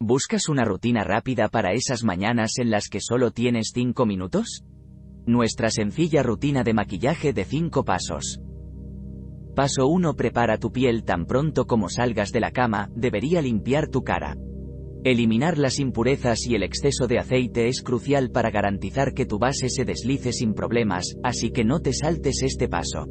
¿Buscas una rutina rápida para esas mañanas en las que solo tienes 5 minutos? Nuestra sencilla rutina de maquillaje de 5 pasos. Paso 1. Prepara tu piel tan pronto como salgas de la cama, debería limpiar tu cara. Eliminar las impurezas y el exceso de aceite es crucial para garantizar que tu base se deslice sin problemas, así que no te saltes este paso.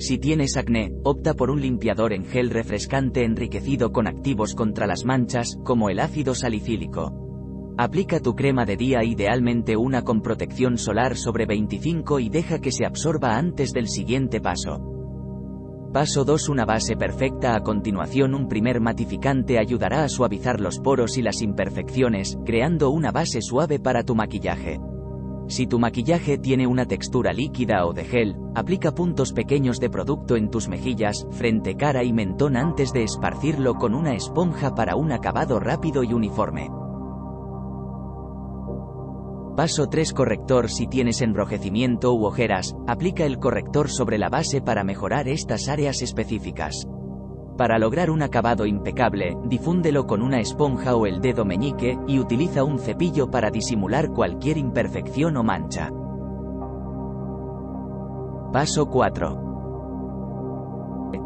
Si tienes acné, opta por un limpiador en gel refrescante enriquecido con activos contra las manchas, como el ácido salicílico. Aplica tu crema de día idealmente una con protección solar sobre 25 y deja que se absorba antes del siguiente paso. Paso 2 Una base perfecta A continuación un primer matificante ayudará a suavizar los poros y las imperfecciones, creando una base suave para tu maquillaje. Si tu maquillaje tiene una textura líquida o de gel, aplica puntos pequeños de producto en tus mejillas, frente, cara y mentón antes de esparcirlo con una esponja para un acabado rápido y uniforme. Paso 3 Corrector Si tienes enrojecimiento u ojeras, aplica el corrector sobre la base para mejorar estas áreas específicas. Para lograr un acabado impecable, difúndelo con una esponja o el dedo meñique, y utiliza un cepillo para disimular cualquier imperfección o mancha. Paso 4.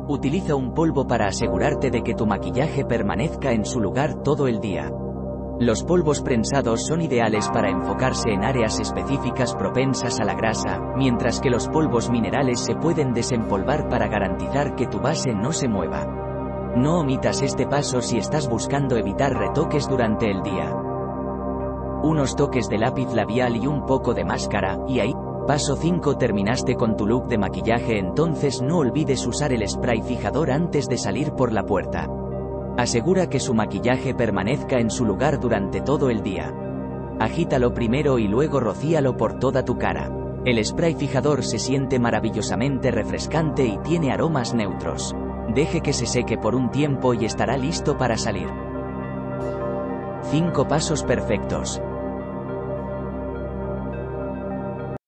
Utiliza un polvo para asegurarte de que tu maquillaje permanezca en su lugar todo el día. Los polvos prensados son ideales para enfocarse en áreas específicas propensas a la grasa, mientras que los polvos minerales se pueden desempolvar para garantizar que tu base no se mueva. No omitas este paso si estás buscando evitar retoques durante el día. Unos toques de lápiz labial y un poco de máscara, y ahí, paso 5 terminaste con tu look de maquillaje entonces no olvides usar el spray fijador antes de salir por la puerta. Asegura que su maquillaje permanezca en su lugar durante todo el día. Agítalo primero y luego rocíalo por toda tu cara. El spray fijador se siente maravillosamente refrescante y tiene aromas neutros. Deje que se seque por un tiempo y estará listo para salir. 5 pasos perfectos.